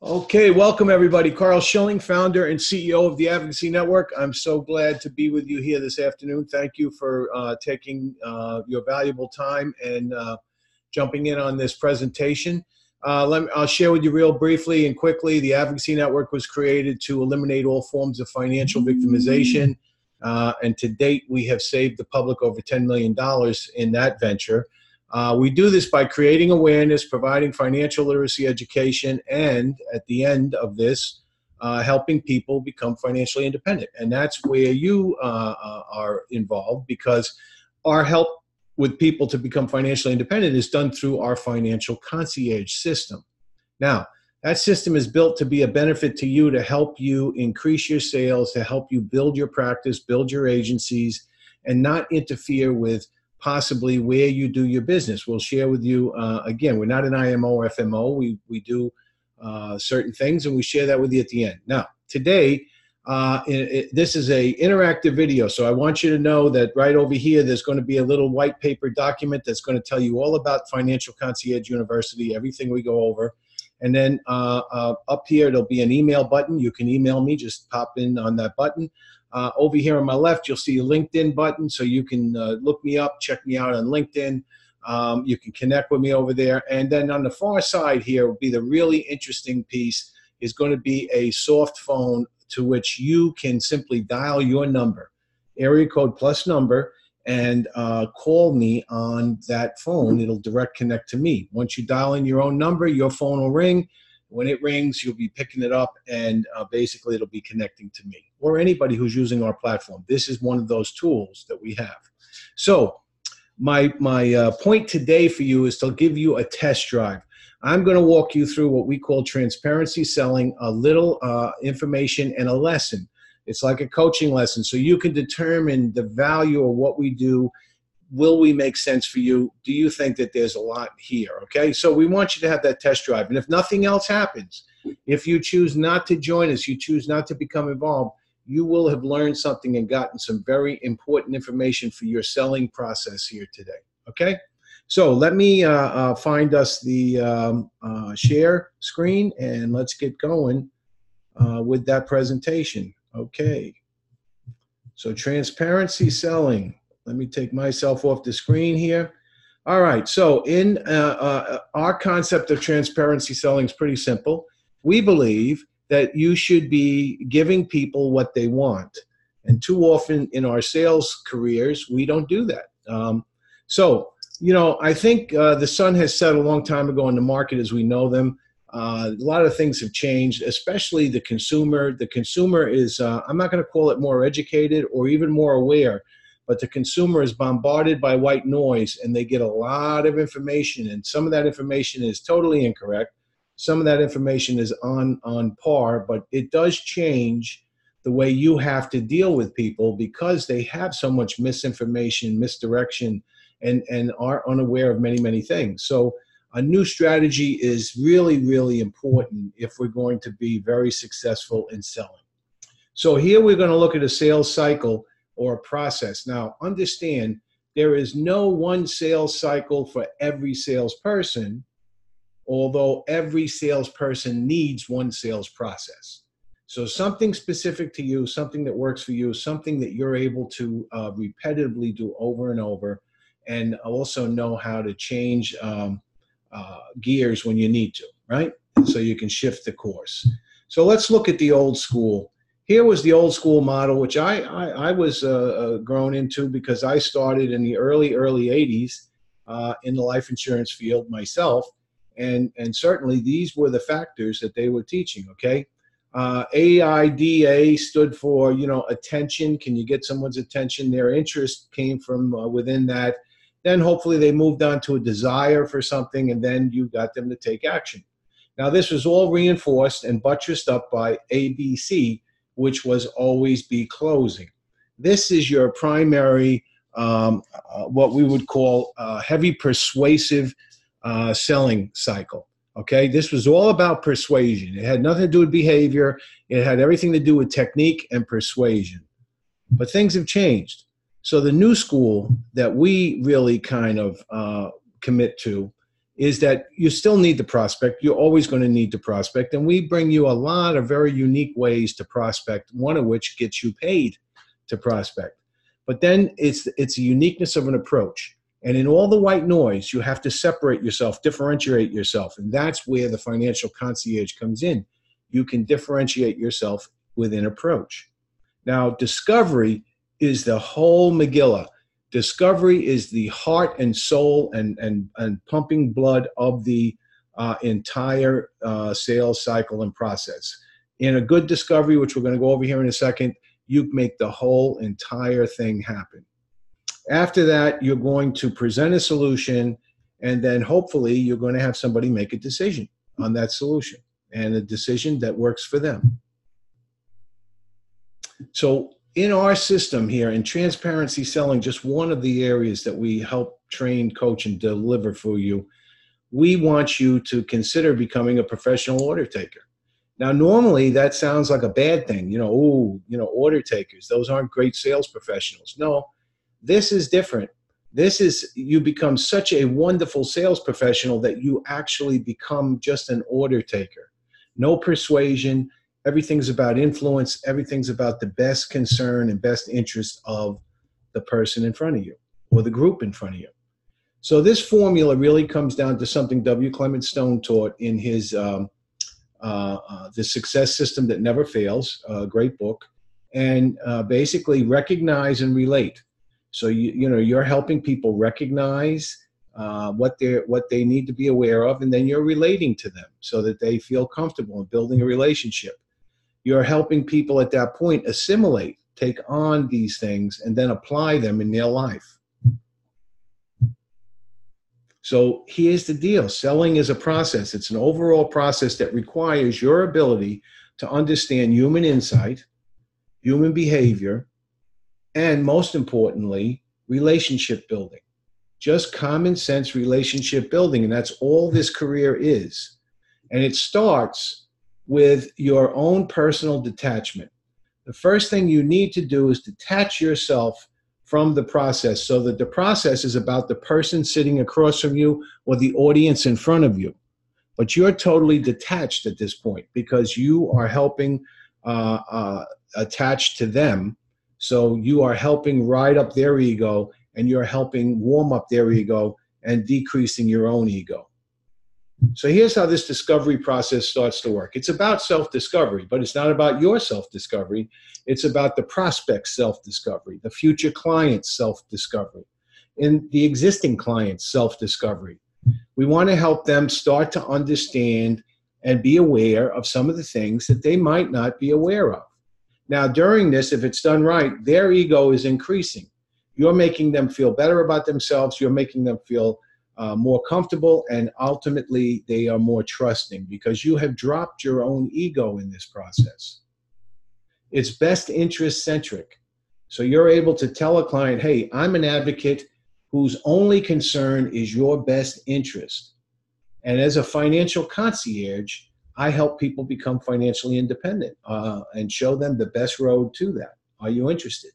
Okay, welcome everybody. Karl Schilling, founder and CEO of the Advocacy Network. I'm so glad to be with you here this afternoon. Thank you for uh, taking uh, your valuable time and uh, jumping in on this presentation. Uh, let me, I'll share with you real briefly and quickly. The Advocacy Network was created to eliminate all forms of financial victimization. Uh, and to date, we have saved the public over $10 million in that venture. Uh, we do this by creating awareness, providing financial literacy education, and at the end of this, uh, helping people become financially independent. And that's where you uh, uh are involved because our help with people to become financially independent is done through our financial concierge system. Now, that system is built to be a benefit to you to help you increase your sales, to help you build your practice, build your agencies, and not interfere with possibly where you do your business. We'll share with you, uh, again, we're not an IMO or FMO. We, we do uh, certain things and we share that with you at the end. Now, today, uh, it, it, this is a interactive video, so I want you to know that right over here, there's going to be a little white paper document that's going to tell you all about Financial Concierge University, everything we go over. And then uh, uh, up here, there'll be an email button. You can email me, just pop in on that button. Uh, over here on my left, you'll see a LinkedIn button, so you can uh, look me up, check me out on LinkedIn. Um, you can connect with me over there. And then on the far side here will be the really interesting piece is going to be a soft phone to which you can simply dial your number, area code plus number, and uh, call me on that phone. It'll direct connect to me. Once you dial in your own number, your phone will ring when it rings, you'll be picking it up and uh, basically it'll be connecting to me or anybody who's using our platform. This is one of those tools that we have. So, my, my uh, point today for you is to give you a test drive. I'm going to walk you through what we call transparency selling, a little uh, information and a lesson. It's like a coaching lesson, so you can determine the value of what we do will we make sense for you? Do you think that there's a lot here? Okay, so we want you to have that test drive. And if nothing else happens, if you choose not to join us, you choose not to become involved, you will have learned something and gotten some very important information for your selling process here today. Okay, so let me uh, uh, find us the um, uh, share screen and let's get going uh, with that presentation. Okay, so transparency selling. Let me take myself off the screen here. All right, so in uh, uh, our concept of transparency selling is pretty simple. We believe that you should be giving people what they want. And too often in our sales careers, we don't do that. Um, so, you know, I think uh, the sun has set a long time ago in the market as we know them. Uh, a lot of things have changed, especially the consumer. The consumer is, uh, I'm not going to call it more educated or even more aware, but the consumer is bombarded by white noise and they get a lot of information. And some of that information is totally incorrect. Some of that information is on on par but it does change the way you have to deal with people because they have so much misinformation misdirection and and are unaware of many many things. So a new strategy is really really important if we're going to be very successful in selling. So here we're going to look at a sales cycle or a process. Now, understand there is no one sales cycle for every salesperson, although every salesperson needs one sales process. So, something specific to you, something that works for you, something that you're able to uh, repetitively do over and over, and also know how to change um, uh, gears when you need to, right? So you can shift the course. So, let's look at the old school here was the old school model, which I, I, I was uh, uh, grown into because I started in the early, early 80s uh, in the life insurance field myself. And, and certainly these were the factors that they were teaching, okay? Uh, AIDA stood for, you know, attention. Can you get someone's attention? Their interest came from uh, within that. Then hopefully they moved on to a desire for something, and then you got them to take action. Now, this was all reinforced and buttressed up by ABC, which was always be closing. This is your primary, um, uh, what we would call uh, heavy persuasive uh, selling cycle. Okay, this was all about persuasion. It had nothing to do with behavior, it had everything to do with technique and persuasion. But things have changed. So the new school that we really kind of uh, commit to is that you still need the prospect. You're always going to need the prospect. And we bring you a lot of very unique ways to prospect, one of which gets you paid to prospect. But then it's, it's a uniqueness of an approach. And in all the white noise, you have to separate yourself, differentiate yourself. And that's where the financial concierge comes in. You can differentiate yourself with an approach. Now, discovery is the whole Megillah discovery is the heart and soul and and, and pumping blood of the uh, entire uh, sales cycle and process. In a good discovery which we're going to go over here in a second you make the whole entire thing happen. After that you're going to present a solution and then hopefully you're going to have somebody make a decision on that solution and a decision that works for them. So in our system here in transparency selling just one of the areas that we help train coach and deliver for you we want you to consider becoming a professional order taker. Now normally that sounds like a bad thing you know oh you know order takers those aren't great sales professionals. No this is different. This is you become such a wonderful sales professional that you actually become just an order taker. No persuasion everything's about influence. Everything's about the best concern and best interest of the person in front of you or the group in front of you. So this formula really comes down to something W. Clement Stone taught in his um, uh, uh, the success system that never fails a great book and uh, basically recognize and relate. So you, you know you're helping people recognize uh, what they what they need to be aware of, and then you're relating to them so that they feel comfortable in building a relationship you're helping people at that point assimilate, take on these things, and then apply them in their life. So here's the deal selling is a process, it's an overall process that requires your ability to understand human insight, human behavior, and most importantly, relationship building. Just common sense relationship building. And that's all this career is. And it starts with your own personal detachment. The first thing you need to do is detach yourself from the process so that the process is about the person sitting across from you or the audience in front of you. But you're totally detached at this point because you are helping uh, uh, attach to them. So you are helping ride up their ego and you're helping warm up their ego and decreasing your own ego. So here's how this discovery process starts to work. It's about self discovery, but it's not about your self discovery. It's about the prospect's self discovery, the future client's self discovery, and the existing client's self discovery. We want to help them start to understand and be aware of some of the things that they might not be aware of. Now, during this, if it's done right, their ego is increasing. You're making them feel better about themselves, you're making them feel uh, more comfortable, and ultimately they are more trusting because you have dropped your own ego in this process. It's best interest centric. So you're able to tell a client, hey, I'm an advocate whose only concern is your best interest. And as a financial concierge, I help people become financially independent uh, and show them the best road to that. Are you interested?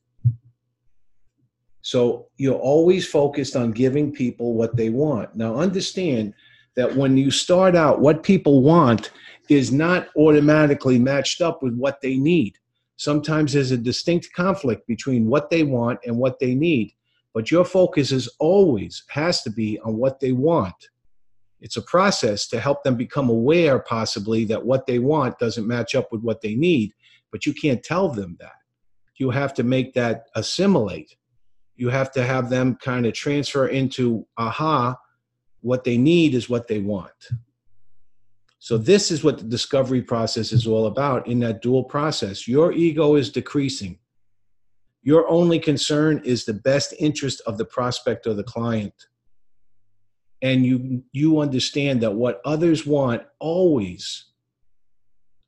So you're always focused on giving people what they want. Now, understand that when you start out, what people want is not automatically matched up with what they need. Sometimes there's a distinct conflict between what they want and what they need. But your focus is always has to be on what they want. It's a process to help them become aware, possibly, that what they want doesn't match up with what they need. But you can't tell them that. You have to make that assimilate you have to have them kind of transfer into aha what they need is what they want. So this is what the discovery process is all about in that dual process. Your ego is decreasing. Your only concern is the best interest of the prospect or the client. And you you understand that what others want always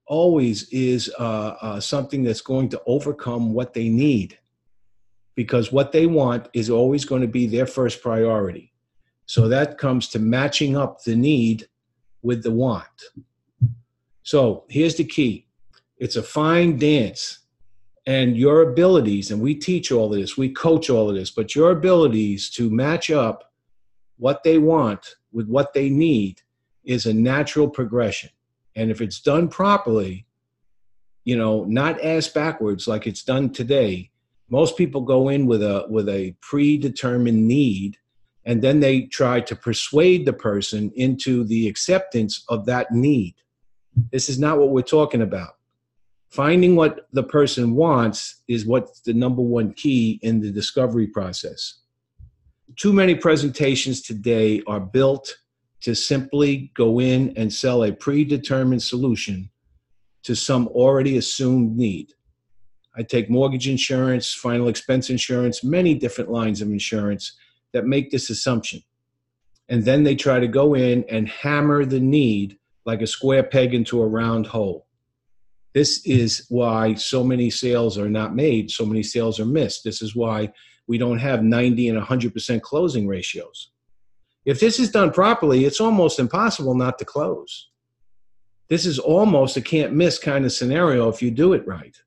always is uh, uh, something that's going to overcome what they need because what they want is always going to be their first priority. So that comes to matching up the need with the want. So here's the key it's a fine dance. And your abilities, and we teach all of this, we coach all of this, but your abilities to match up what they want with what they need is a natural progression. And if it's done properly, you know, not ass backwards like it's done today, most people go in with a with a predetermined need and then they try to persuade the person into the acceptance of that need. This is not what we're talking about. Finding what the person wants is what's the number one key in the discovery process. Too many presentations today are built to simply go in and sell a predetermined solution to some already assumed need. I take mortgage insurance, final expense insurance, many different lines of insurance that make this assumption. And then they try to go in and hammer the need like a square peg into a round hole. This is why so many sales are not made, so many sales are missed. This is why we don't have 90 and 100% closing ratios. If this is done properly, it's almost impossible not to close. This is almost a can't miss kind of scenario if you do it right.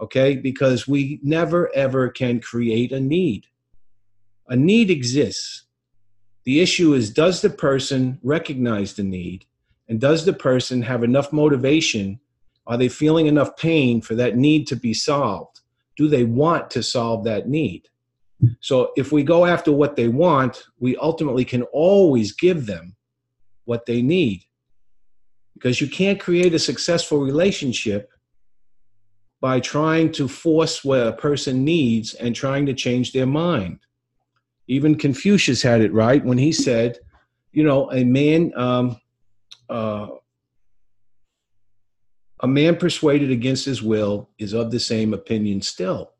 Okay? Because we never ever can create a need. A need exists. The issue is does the person recognize the need? And does the person have enough motivation? Are they feeling enough pain for that need to be solved? Do they want to solve that need? So if we go after what they want, we ultimately can always give them what they need. Because you can't create a successful relationship by trying to force what a person needs and trying to change their mind. Even Confucius had it right when he said, you know, a man, um, uh, a man persuaded against his will is of the same opinion still.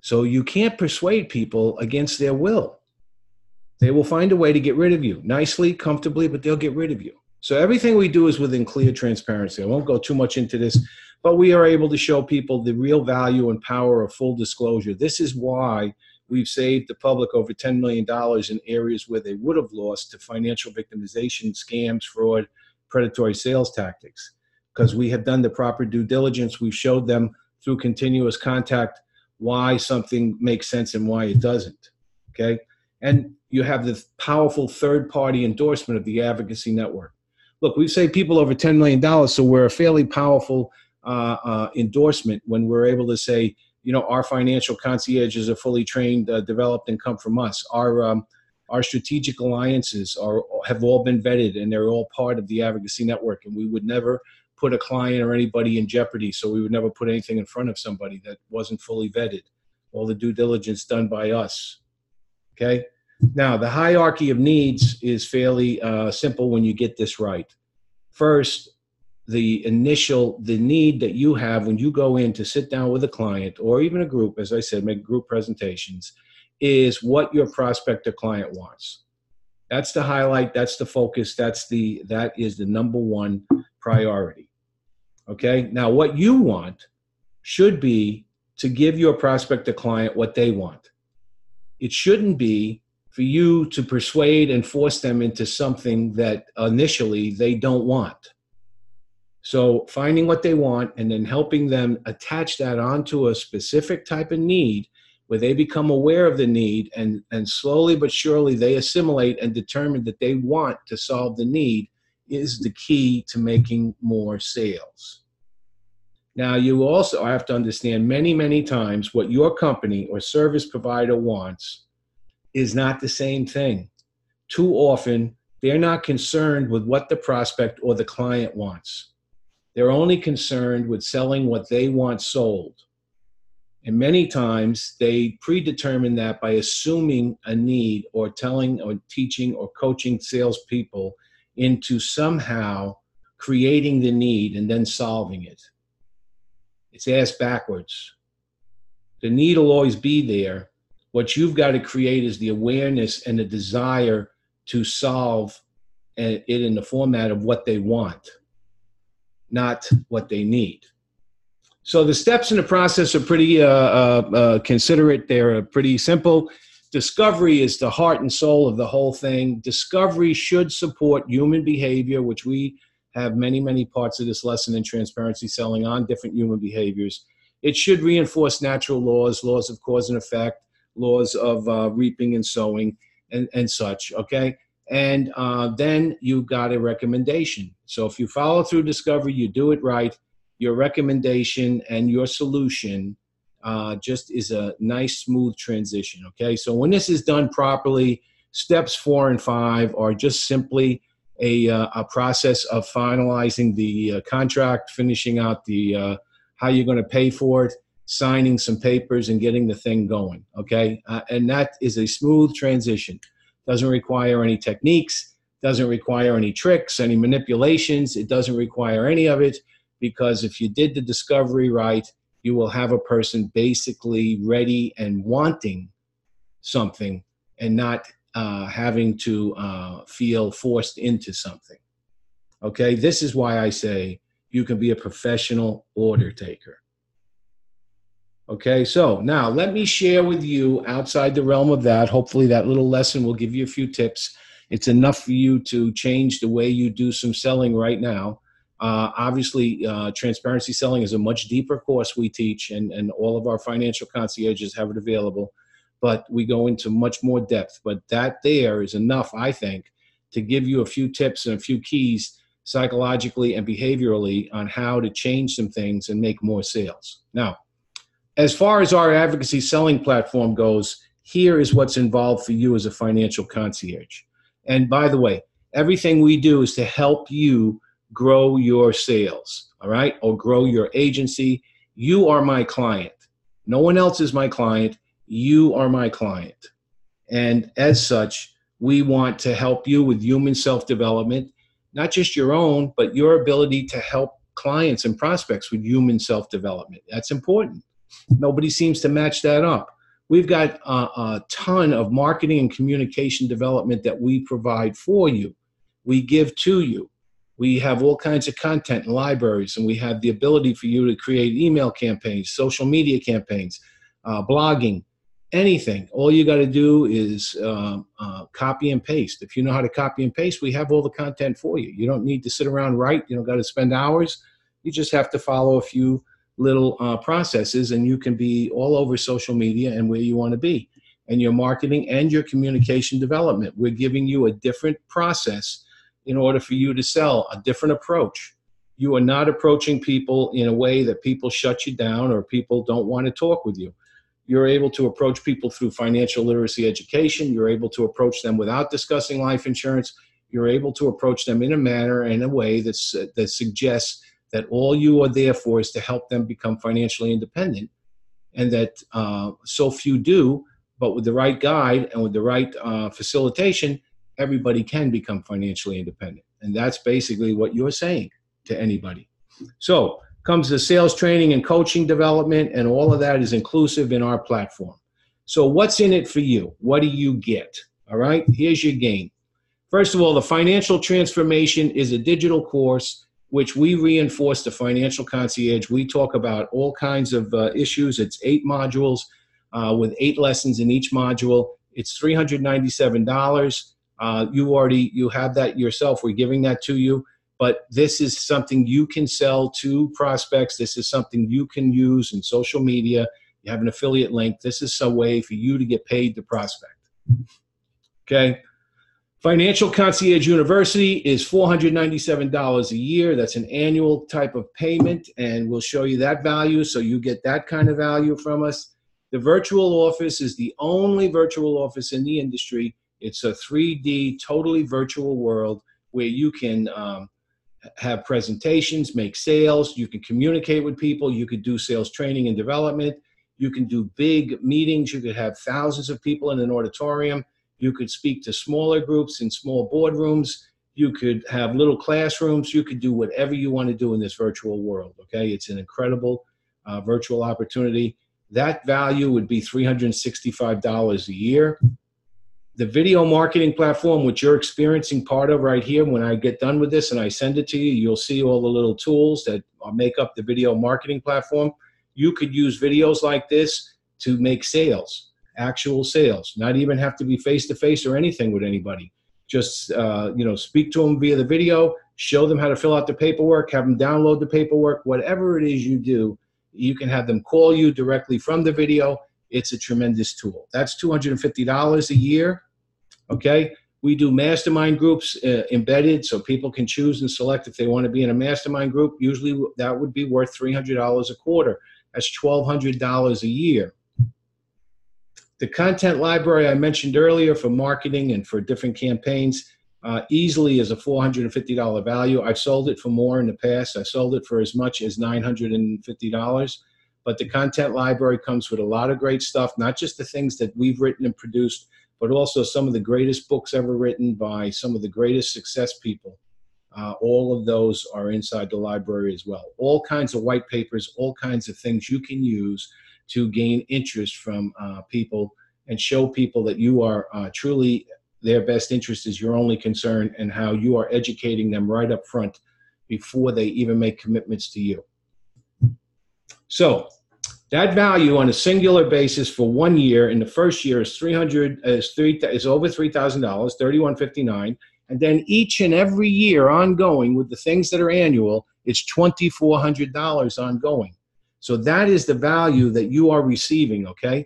So you can't persuade people against their will. They will find a way to get rid of you nicely, comfortably, but they'll get rid of you. So everything we do is within clear transparency. I won't go too much into this, but we are able to show people the real value and power of full disclosure. This is why We've saved the public over $10 million in areas where they would have lost to financial victimization, scams, fraud, predatory sales tactics. Because we have done the proper due diligence, we've showed them through continuous contact why something makes sense and why it doesn't. Okay. And you have the powerful third party endorsement of the advocacy network. Look, we've saved people over $10 million, so we're a fairly powerful uh, uh, endorsement when we're able to say, you know, our financial concierges are fully trained, uh, developed, and come from us. Our um, our strategic alliances are have all been vetted, and they're all part of the advocacy network. And we would never put a client or anybody in jeopardy. So we would never put anything in front of somebody that wasn't fully vetted. All the due diligence done by us. Okay. Now the hierarchy of needs is fairly uh, simple when you get this right. First, the initial the need that you have when you go in to sit down with a client or even a group as i said make group presentations is what your prospect or client wants. That's the highlight that's the focus that's the that is the number one priority. Okay? Now what you want should be to give your prospect or client what they want. It shouldn't be for you to persuade and force them into something that initially they don't want so finding what they want and then helping them attach that onto a specific type of need where they become aware of the need and, and slowly but surely they assimilate and determine that they want to solve the need is the key to making more sales. Now, you also have to understand many, many times what your company or service provider wants is not the same thing. Too often, they're not concerned with what the prospect or the client wants they're only concerned with selling what they want sold. And many times they predetermine that by assuming a need or telling or teaching or coaching salespeople into somehow creating the need and then solving it. It's ass backwards. The need will always be there. What you've got to create is the awareness and the desire to solve eh, it in the format of what they want not what they need. So the steps in the process are pretty uh, uh, uh, considerate. They're pretty simple. Discovery is the heart and soul of the whole thing. Discovery should support human behavior, which we have many, many parts of this lesson in transparency selling on different human behaviors. It should reinforce natural laws, laws of cause and effect, laws of uh, reaping and sowing, and, and such. Okay. And uh, then you got a recommendation. So if you follow through discovery, you do it right, your recommendation and your solution uh, just is a nice, smooth transition. Okay, so when this is done properly, steps four and five are just simply a, uh, a process of finalizing the uh, contract, finishing out the uh, how you're going to pay for it, signing some papers, and getting the thing going. Okay, uh, and that is a smooth transition. Doesn't require any techniques, doesn't require any tricks, any manipulations. It doesn't require any of it because if you did the discovery right, you will have a person basically ready and wanting something and not uh, having to uh, feel forced into something. Okay, this is why I say you can be a professional order taker. Okay, so now let me share with you outside the realm of that. Hopefully, that little lesson will give you a few tips. It's enough for you to change the way you do some selling right now. Uh, obviously, uh, transparency selling is a much deeper course we teach, and, and all of our financial concierges have it available. But we go into much more depth. But that there is enough, I think, to give you a few tips and a few keys psychologically and behaviorally on how to change some things and make more sales. Now, as far as our advocacy selling platform goes, here is what's involved for you as a financial concierge. And by the way, everything we do is to help you grow your sales, all right, or grow your agency. You are my client. No one else is my client. You are my client. And as such, we want to help you with human self development, not just your own, but your ability to help clients and prospects with human self development. That's important. Nobody seems to match that up. We've got a, a, ton of marketing and communication development that we provide for you. We give to you. We have all kinds of content and libraries, and we have the ability for you to create email campaigns, social media campaigns, uh, blogging, anything. All you got to do is uh, uh, copy and paste. If you know how to copy and paste, we have all the content for you. You don't need to sit around write. You don't got to spend hours. You just have to follow a few little uh, processes and you can be all over social media and where you want to be. And your marketing and your communication development we're giving you a different process in order for you to sell a different approach. You are not approaching people in a way that people shut you down or people don't want to talk with you. You're able to approach people through financial literacy education you're able to approach them without discussing life insurance you're able to approach them in a manner and a way that's, that suggests that all you are there for is to help them become financially independent, and that uh, so few do. But with the right guide and with the right uh, facilitation, everybody can become financially independent. And that's basically what you're saying to anybody. So comes the sales training and coaching development, and all of that is inclusive in our platform. So, what's in it for you? What do you get? All right, here's your game. First of all, the financial transformation is a digital course which we reinforce the financial concierge. We talk about all kinds of uh, issues. It's eight modules uh, with eight lessons in each module. It's $397. Uh, you already you have that yourself. We're giving that to you. But this is something you can sell to prospects. This is something you can use in social media. You have an affiliate link. This is some way for you to get paid to prospect. Okay. Financial Concierge University is $497 a year. That's an annual type of payment, and we'll show you that value so you get that kind of value from us. The virtual office is the only virtual office in the industry. It's a 3D, totally virtual world where you can um, have presentations, make sales, you can communicate with people, you could do sales training and development, you can do big meetings, you could have thousands of people in an auditorium you could speak to smaller groups in small boardrooms. You could have little classrooms. You could do whatever you want to do in this virtual world. Okay, it's an incredible uh, virtual opportunity. That value would be $365 a year. The video marketing platform, which you're experiencing part of right here, when I get done with this and I send it to you, you'll see all the little tools that make up the video marketing platform. You could use videos like this to make sales actual sales, not even have to be face to face or anything with anybody. Just uh, you know, speak to them via the video, show them how to fill out the paperwork, have them download the paperwork, whatever it is you do, you can have them call you directly from the video. It's a tremendous tool. That's $250 a year. Okay. We do mastermind groups uh, embedded so people can choose and select if they want to be in a mastermind group. Usually that would be worth $300 a quarter. That's $1,200 a year. The content library I mentioned earlier for marketing and for different campaigns uh, easily is a $450 value. I've sold it for more in the past. I sold it for as much as $950. But the content library comes with a lot of great stuff, not just the things that we've written and produced, but also some of the greatest books ever written by some of the greatest success people. Uh, all of those are inside the library as well. All kinds of white papers, all kinds of things you can use to gain interest from uh, people and show people that you are uh, truly their best interest is your only concern and how you are educating them right up front before they even make commitments to you. So that value on a singular basis for one year in the first year is 300 is three is over $3,000, 3159 and then each and every year ongoing with the things that are annual it's $2400 ongoing. So that is the value that you are receiving, okay?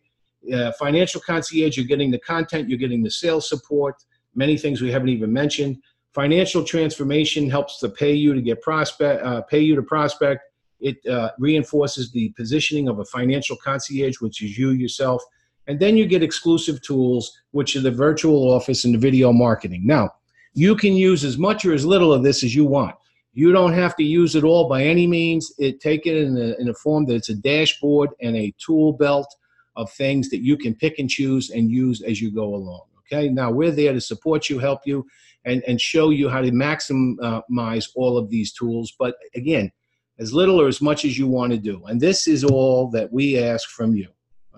uh, financial concierge, you're getting the content, you're getting the sales support, many things we haven't even mentioned. Financial transformation helps to pay you to get prospect, uh, pay you to prospect. It uh, reinforces the positioning of a financial concierge, which is you yourself. And then you get exclusive tools, which are the virtual office and the video marketing. Now, you can use as much or as little of this as you want. You don't have to use it all by any means. It take it in a, in a form that it's a dashboard and a tool belt of things that you can pick and choose and use as you go along. Okay, now we're there to support you, help you, and, and show you how to maximize all of these tools. But again, as little or as much as you want to do. And this is all that we ask from you.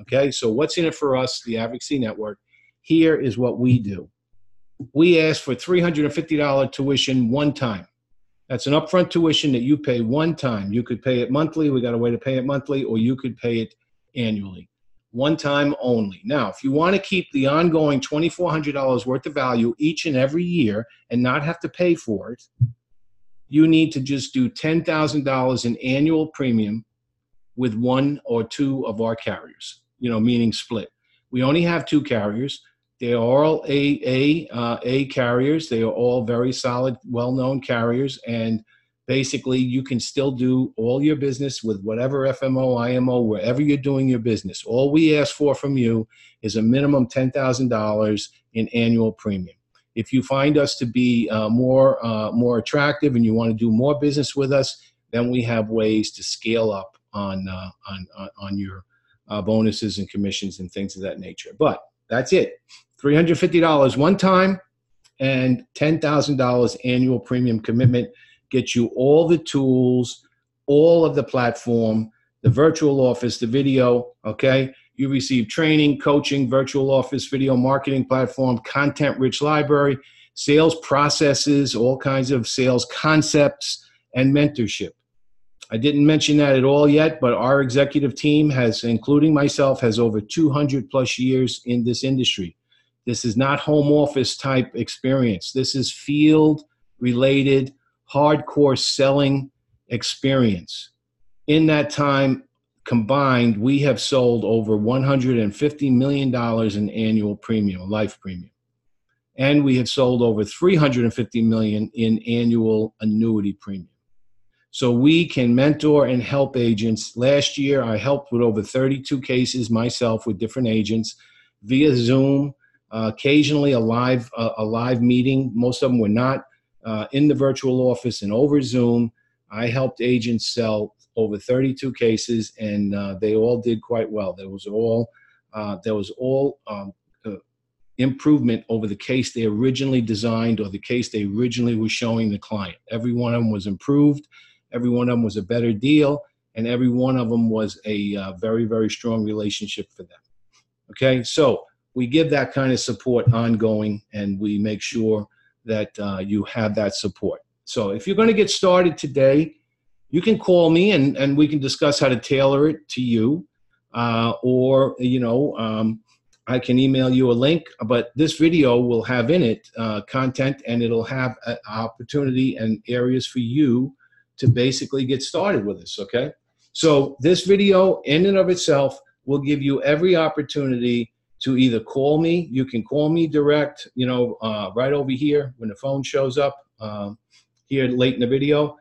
Okay, so what's in it for us, the Advocacy Network? Here is what we do. We ask for $350 tuition one time. That's an upfront tuition that you pay one time. You could pay it monthly. We got a way to pay it monthly, or you could pay it annually one time only. Now, if you want to keep the ongoing $2,400 worth of value each and every year and not have to pay for it, you need to just do $10,000 in annual premium with one or two of our carriers, you know, meaning split. We only have two carriers. They are all A, A, uh, A carriers. They are all very solid, well known carriers. And basically you can still do all your business with whatever FMO, IMO, wherever you're doing your business. All we ask for from you is a minimum $10,000 in annual premium. If you find us to be uh, more, uh, more attractive and you want to do more business with us, then we have ways to scale up on, uh, on, on your uh, bonuses and commissions and things of that nature. But that's it. $350 one time and $10,000 annual premium commitment get you all the tools, all of the platform, the virtual office, the video, okay? You receive training, coaching, virtual office, video marketing platform, content rich library, sales processes, all kinds of sales concepts, and mentorship. I didn't mention that at all yet, but our executive team has, including myself, has over 200 plus years in this industry. This is not home office type experience. This is field related hardcore selling experience. In that time combined, we have sold over $150 million in annual premium, life premium. And we have sold over 350 million in annual annuity premium. So we can mentor and help agents. Last year, I helped with over 32 cases myself with different agents via Zoom, uh, occasionally a live uh, a live meeting. Most of them were not uh, in the virtual office and over Zoom. I helped agents sell over 32 cases, and uh, they all did quite well. There was all uh, there was all um, uh, improvement over the case they originally designed or the case they originally were showing the client. Every one of them was improved. Every one of them was a better deal, and every one of them was a very very strong relationship for them. Okay, so we give that kind of support ongoing, and we make sure that uh, you have that support. So if you're going to get started today, you can call me and, and we can discuss how to tailor it to you. Uh, or, you know, um, I can email you a link, but this video will have in it uh, content and it'll have an opportunity and areas for you to basically get started with this, okay? So this video in and of itself will give you every opportunity to either call me. You can call me direct, you know, uh, right over here when the phone shows up um, here late in the video.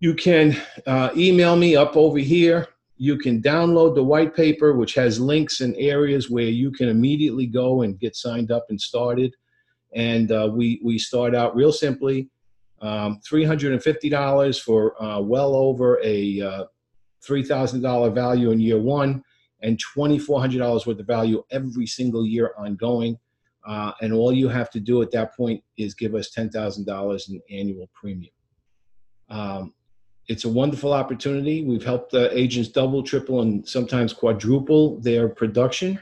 You can uh, email me up over here. You can download the white paper, which has links and areas where you can immediately go and get signed up and started. And uh, we, we start out real simply um, $350 for uh, well over a uh, $3,000 value in year one and $2,400 worth of value every single year ongoing. Uh, and all you have to do at that point is give us $10,000 in annual premium. Um, it's a wonderful opportunity. We've helped agents double, triple, and sometimes quadruple their production.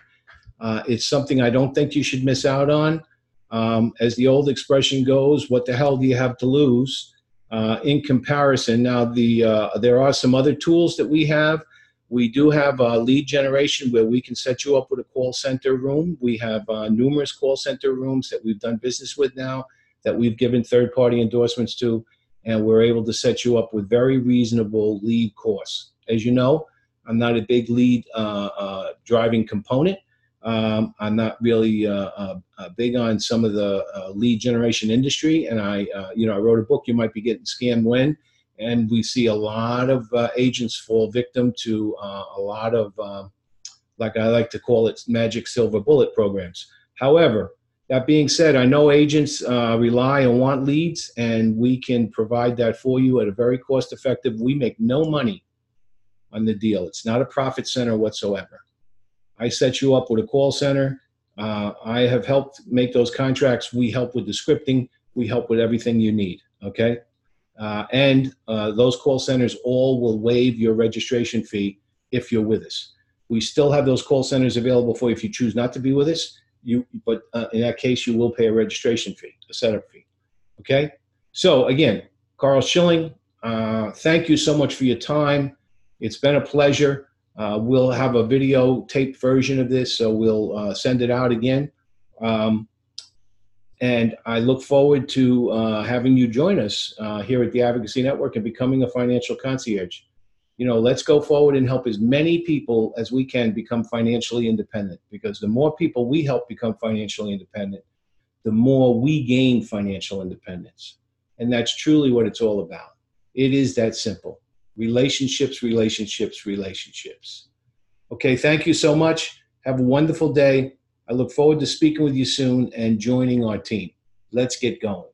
Uh, it's something I don't think you should miss out on. Um, as the old expression goes, what the hell do you have to lose? Uh, in comparison, now the uh, there are some other tools that we have we do have a lead generation where we can set you up with a call center room. We have uh, numerous call center rooms that we've done business with now that we've given third party endorsements to, and we're able to set you up with very reasonable lead costs. As you know, I'm not a big lead uh, uh, driving component. Um, I'm not really uh, uh, big on some of the lead generation industry, and I, you know, I wrote a book. You might be getting scammed when and we see a lot of uh, agents fall victim to uh, a lot of, um, like I like to call it, magic silver bullet programs. However, that being said, I know agents uh, rely and want leads, and we can provide that for you at a very cost effective. We make no money on the deal. It's not a profit center whatsoever. I set you up with a call center. Uh, I have helped make those contracts. We help with the scripting. We help with everything you need. Okay. Uh, and uh, those call centers all will waive your registration fee if you're with us. We still have those call centers available for you if you choose not to be with us. You, but uh, in that case, you will pay a registration fee, a setup fee. Okay. So again, Karl Schilling, uh, thank you so much for your time. It's been a pleasure. Uh, we'll have a video taped version of this, so we'll uh, send it out again. Um, and I look forward to uh, having you join us uh, here at the Advocacy Network and becoming a financial concierge. You know, let's go forward and help as many people as we can become financially independent because the more people we help become financially independent, the more we gain financial independence. And that's truly what it's all about. It is that simple relationships, relationships, relationships. Okay, thank you so much. Have a wonderful day. I look forward to speaking with you soon and joining our team. Let's get going.